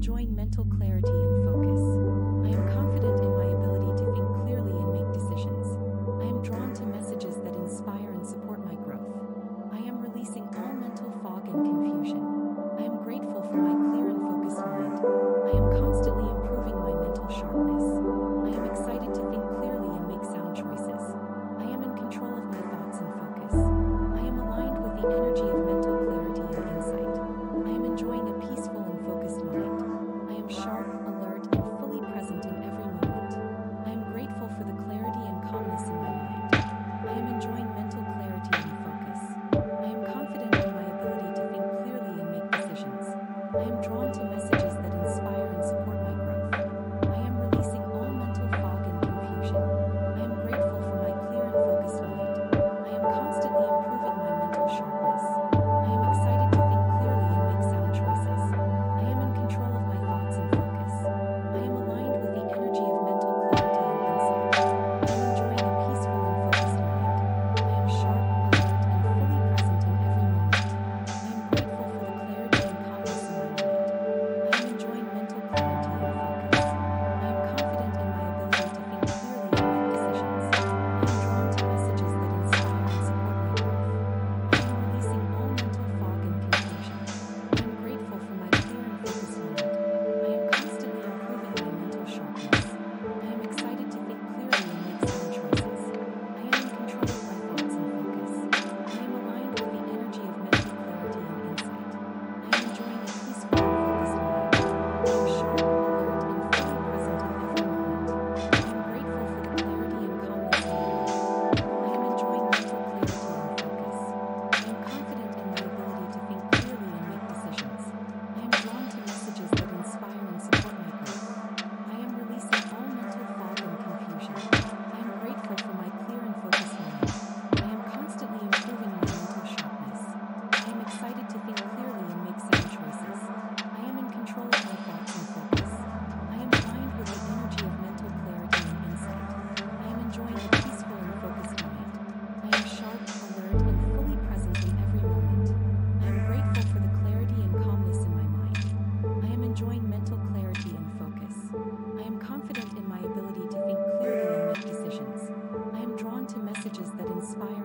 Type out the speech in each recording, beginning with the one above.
enjoying mental clarity and focus. I am confident in my ability to think clearly and make decisions. I am drawn to messages that inspire and support my growth. I am releasing all mental fog and confusion. I am grateful for my clear and focused mind. I am constantly improving my mental sharpness. I am excited to think clearly and make sound choices. I am in control of my thoughts and focus. I am aligned with the energy of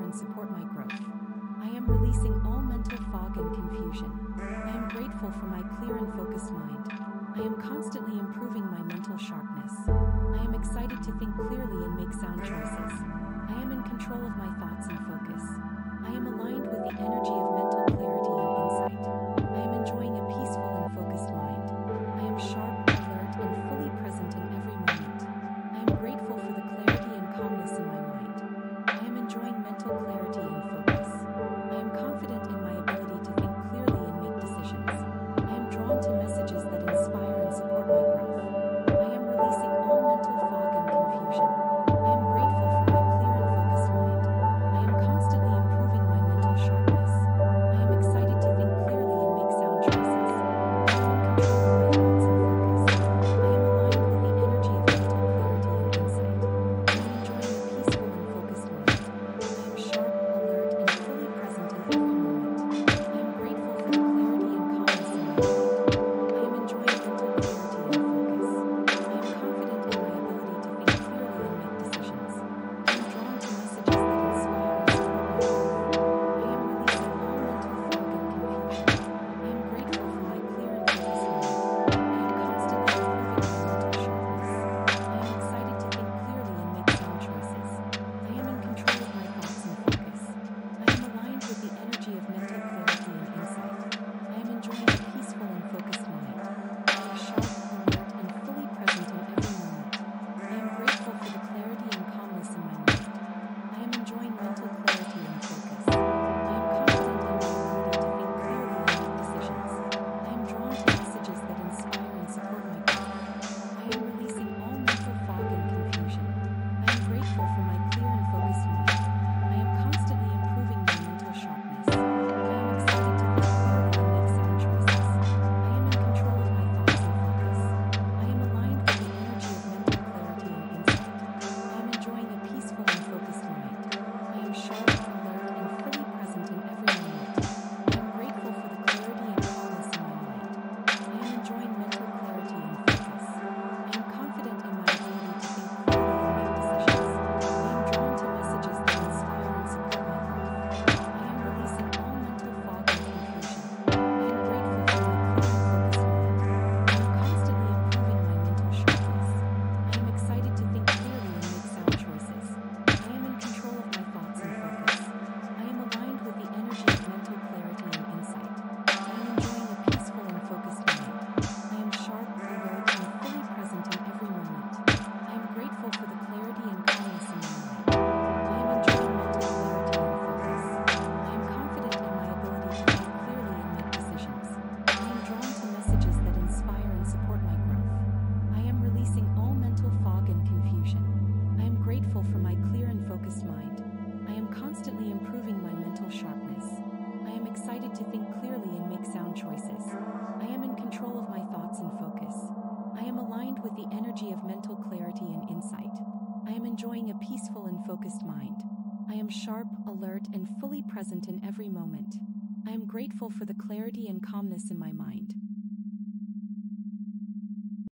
and support my growth. I am releasing all mental fog and confusion. I am grateful for my clear and focused mind. I am constantly improving my mental sharpness. I am excited to think clearly and make sound choices. I am in control of my thoughts and focus. I am aligned with the energy of mental clarity and focus. I am aligned with the energy of mental clarity and insight. I am enjoying a peaceful and focused mind. I am sharp, alert, and fully present in every moment. I am grateful for the clarity and calmness in my mind.